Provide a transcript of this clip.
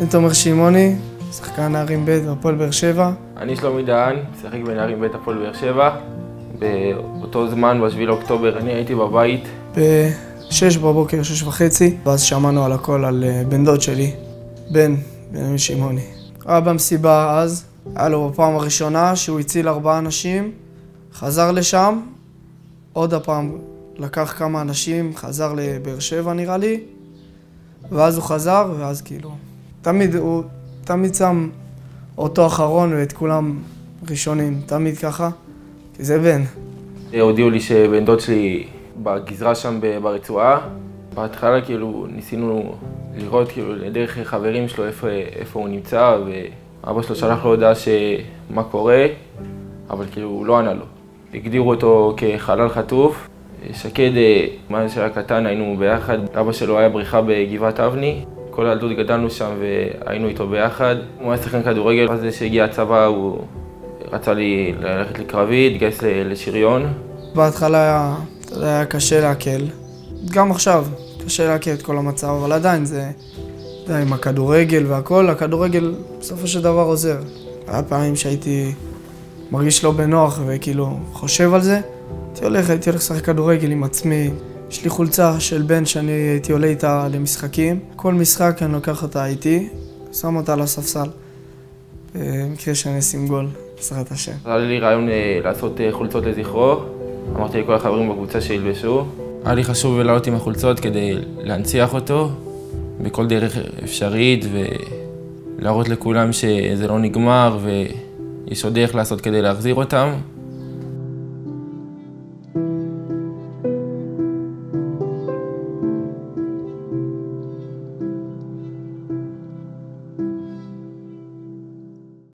אני תומר שמעוני, שחקן נערים ב' בהפועל באר שבע. אני שלומי דהן, משחק בנערים ב' הפועל באר שבע. באותו זמן, ב-7 לאוקטובר, אני הייתי בבית. ב-6 בבוקר, 6 וחצי, ואז שמענו על הכל על אה, בן דוד שלי, בן, בן שמעוני. היה במסיבה אז, היה לו בפעם הראשונה שהוא הציל ארבעה אנשים, חזר לשם, עוד הפעם לקח כמה אנשים, חזר לבאר שבע נראה לי, ואז הוא חזר, ואז כאילו... תמיד, הוא תמיד שם אותו אחרון ואת כולם ראשונים, תמיד ככה, כי זה בן. הודיעו לי שבן דוד שלי בגזרה שם ברצועה. בהתחלה כאילו ניסינו לראות כאילו דרך חברים שלו איפה, איפה הוא נמצא ואבא שלו שלח לו הודעה שמה קורה, אבל כאילו הוא לא ענה לו. הגדירו אותו כחלל חטוף. שקד, אה, מאז שהיה קטן היינו ביחד, אבא שלו היה בריחה בגבעת אבני. כל הילדות גדלנו שם והיינו איתו ביחד. הוא היה שחקן כדורגל, אז כשהגיע הצבא הוא רצה לי ללכת לקרבי, התגייס לשריון. בהתחלה היה, היה קשה לעכל. גם עכשיו, קשה לעכל את כל המצב, אבל עדיין זה, אתה יודע, עם הכדורגל והכל, הכדורגל בסופו של דבר עוזר. היה פעמים שהייתי מרגיש לא בנוח וכאילו חושב על זה. הייתי הולך, הייתי הולך לשחק כדורגל עם עצמי. יש לי חולצה של בן שאני הייתי עולה איתה למשחקים. כל משחק אני לוקח אותה איתי, שם אותה על הספסל. במקרה שאני אשים גול, בעזרת השם. היה לי רעיון אה, לעשות אה, חולצות לזכרו. אמרתי לכל החברים בקבוצה שילבשו. היה לי חשוב לעלות עם החולצות כדי להנציח אותו בכל דרך אפשרית ולהראות לכולם שזה לא נגמר ויש עוד דרך לעשות כדי להחזיר אותם.